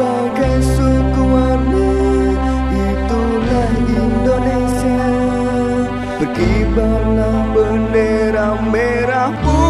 sebagai suku warna itulah Indonesia. Berkibarlah bendera merah putih